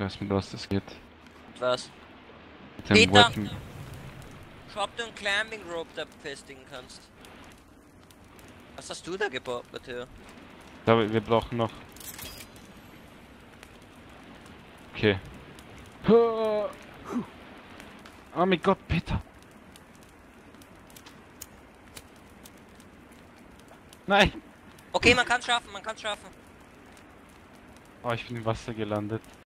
weiß mit was das geht. Was? Mit dem Peter! Weapon. Schau, ob du einen Climbing Rope da befestigen kannst. Was hast du da gebaut, Matteo? Aber wir brauchen noch. Okay. Oh mein Gott, Peter. Nein! Okay, man kann schaffen, man kann schaffen. Oh, ich bin im Wasser gelandet.